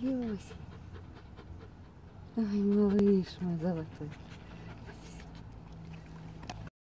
Люся. Ой, малыш мой золотой.